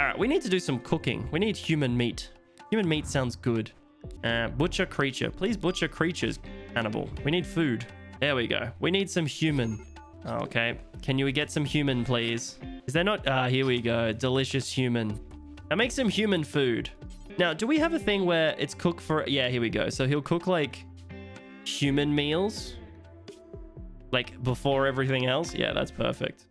All right, we need to do some cooking. We need human meat. Human meat sounds good. Uh, butcher creature. Please butcher creatures, Hannibal. We need food. There we go. We need some human. Okay. Can you get some human, please? Is there not? Ah, here we go. Delicious human. Now make some human food. Now, do we have a thing where it's cooked for... Yeah, here we go. So he'll cook like human meals. Like before everything else. Yeah, that's perfect.